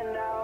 and now